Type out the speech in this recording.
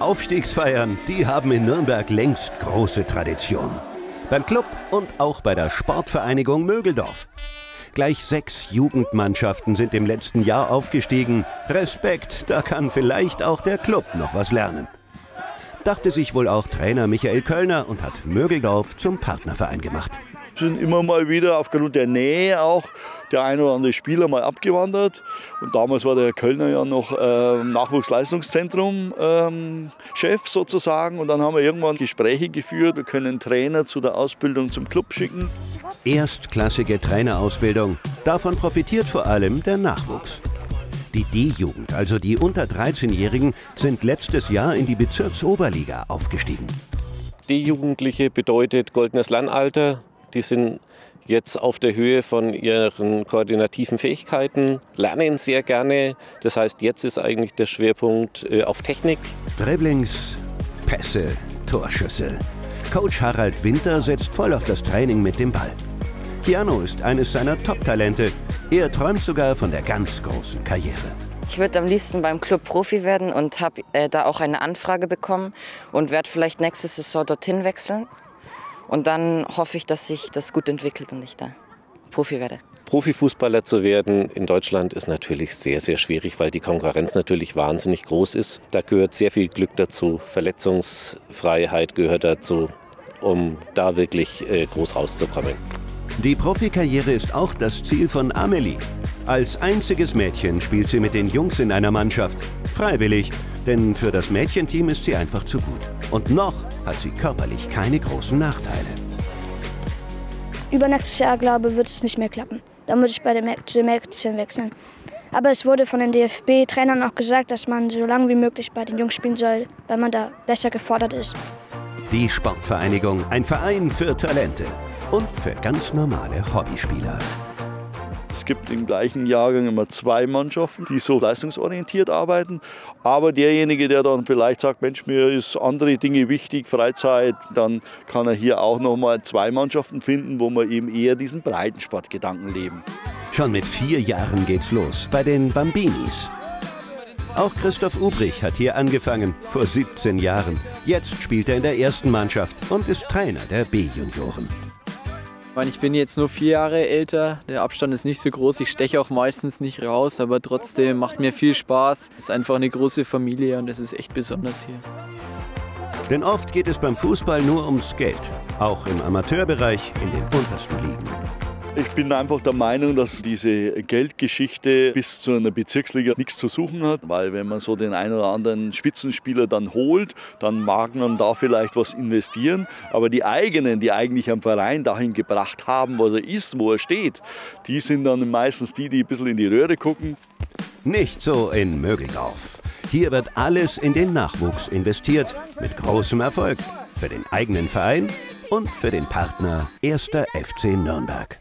Aufstiegsfeiern, die haben in Nürnberg längst große Tradition. Beim Club und auch bei der Sportvereinigung Mögeldorf. Gleich sechs Jugendmannschaften sind im letzten Jahr aufgestiegen. Respekt, da kann vielleicht auch der Club noch was lernen. Dachte sich wohl auch Trainer Michael Kölner und hat Mögeldorf zum Partnerverein gemacht sind immer mal wieder aufgrund der Nähe auch der ein oder andere Spieler mal abgewandert. Und damals war der Kölner ja noch äh, Nachwuchsleistungszentrum ähm, Chef sozusagen. Und dann haben wir irgendwann Gespräche geführt. Wir können Trainer zu der Ausbildung zum Club schicken. Erstklassige Trainerausbildung. Davon profitiert vor allem der Nachwuchs. Die D-Jugend, also die unter 13-Jährigen, sind letztes Jahr in die Bezirksoberliga aufgestiegen. D-Jugendliche bedeutet goldenes Landalter, die sind jetzt auf der Höhe von ihren koordinativen Fähigkeiten, lernen sehr gerne. Das heißt, jetzt ist eigentlich der Schwerpunkt äh, auf Technik. Dribblings, Pässe, Torschüsse. Coach Harald Winter setzt voll auf das Training mit dem Ball. Keanu ist eines seiner Top-Talente. Er träumt sogar von der ganz großen Karriere. Ich würde am liebsten beim Club Profi werden und habe äh, da auch eine Anfrage bekommen und werde vielleicht nächste Saison dorthin wechseln. Und dann hoffe ich, dass sich das gut entwickelt und ich da Profi werde. Profifußballer zu werden in Deutschland ist natürlich sehr, sehr schwierig, weil die Konkurrenz natürlich wahnsinnig groß ist. Da gehört sehr viel Glück dazu, Verletzungsfreiheit gehört dazu, um da wirklich äh, groß rauszukommen. Die Profikarriere ist auch das Ziel von Amelie. Als einziges Mädchen spielt sie mit den Jungs in einer Mannschaft. Freiwillig, denn für das Mädchenteam ist sie einfach zu gut. Und noch hat sie körperlich keine großen Nachteile. Übernächstes Jahr, glaube ich, wird es nicht mehr klappen. Dann muss ich bei den Mädchen wechseln. Aber es wurde von den DFB-Trainern auch gesagt, dass man so lange wie möglich bei den Jungs spielen soll, weil man da besser gefordert ist. Die Sportvereinigung, ein Verein für Talente und für ganz normale Hobbyspieler. Es gibt im gleichen Jahrgang immer zwei Mannschaften, die so leistungsorientiert arbeiten. Aber derjenige, der dann vielleicht sagt, Mensch, mir ist andere Dinge wichtig, Freizeit, dann kann er hier auch noch mal zwei Mannschaften finden, wo wir eben eher diesen Breitensportgedanken leben. Schon mit vier Jahren geht's los bei den Bambinis. Auch Christoph Ubrich hat hier angefangen, vor 17 Jahren. Jetzt spielt er in der ersten Mannschaft und ist Trainer der B-Junioren meine, ich bin jetzt nur vier Jahre älter, der Abstand ist nicht so groß, ich steche auch meistens nicht raus, aber trotzdem macht mir viel Spaß. Es ist einfach eine große Familie und es ist echt besonders hier. Denn oft geht es beim Fußball nur ums Geld, auch im Amateurbereich in den untersten Ligen. Ich bin einfach der Meinung, dass diese Geldgeschichte bis zu einer Bezirksliga nichts zu suchen hat, weil wenn man so den einen oder anderen Spitzenspieler dann holt, dann mag man da vielleicht was investieren, aber die eigenen, die eigentlich am Verein dahin gebracht haben, was er ist, wo er steht, die sind dann meistens die, die ein bisschen in die Röhre gucken. Nicht so in Mögeldorf. Hier wird alles in den Nachwuchs investiert, mit großem Erfolg. Für den eigenen Verein und für den Partner 1. FC Nürnberg.